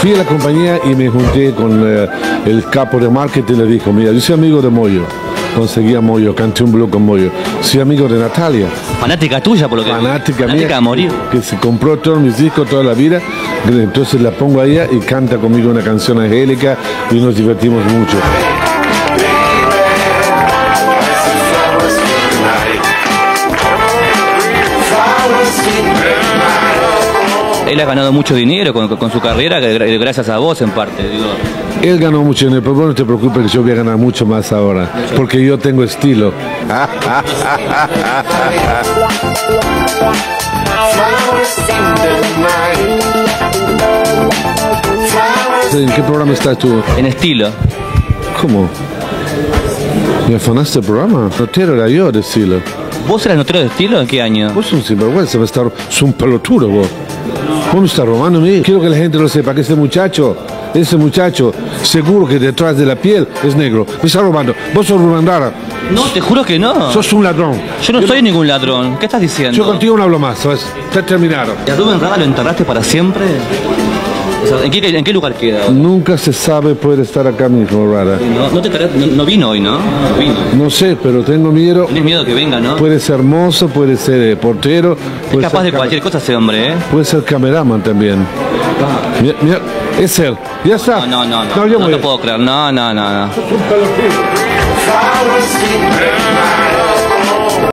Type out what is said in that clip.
Fui a la compañía y me junté con eh, el capo de marketing y le dijo, mira, yo soy amigo de Moyo. Conseguí a Moyo, canté un blog con Moyo. Soy amigo de Natalia, Fanática tuya, por lo que fanática mía, Fanática a morir. que se compró todos mis discos toda la vida. Entonces la pongo a ella y canta conmigo una canción angélica y nos divertimos mucho. Él ha ganado mucho dinero con, con su carrera, gracias a vos en parte. Digo, Él ganó mucho dinero, pero vos no te preocupes que yo voy a ganar mucho más ahora, porque yo tengo estilo. ¿En qué programa estás tú? en estilo. ¿Cómo? ¿Me afanaste el programa? Notero era yo de estilo. ¿Vos eras notero de estilo? ¿En qué año? Vos sos un sinvergüenza, vas a estar, sos un pelotudo vos. Vos me estás robando mí. Quiero que la gente lo sepa, que ese muchacho, ese muchacho, seguro que detrás de la piel es negro. Me está robando. Vos sos Rubandara. No, te juro que no. Sos un ladrón. Yo no soy ningún ladrón. ¿Qué estás diciendo? Yo contigo no hablo más, ¿sabes? Está terminado. ¿Y a Rubén Rada lo enterraste para siempre? O sea, ¿en, qué, en qué lugar queda? Nunca se sabe, puede estar acá mismo, rara. No, no te no, no vino hoy, ¿no? No vino. No sé, pero tengo miedo. Tenés miedo que venga, ¿no? Puede ser mozo, puede ser eh, portero, Es capaz de cualquier cosa ese hombre, ¿eh? Puede ser cameraman también. Mira, mira, es él. Ya está. No, no, no. No, no puedo creer. No, no, no, no.